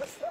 Thanks.